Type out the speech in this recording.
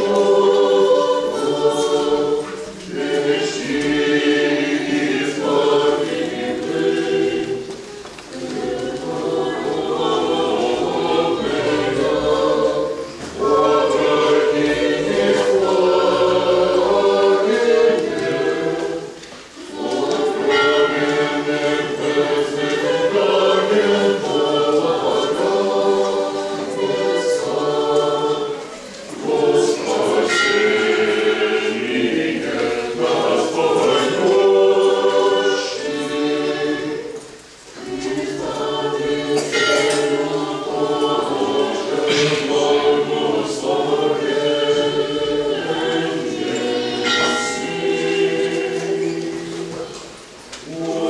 Oh. Whoa.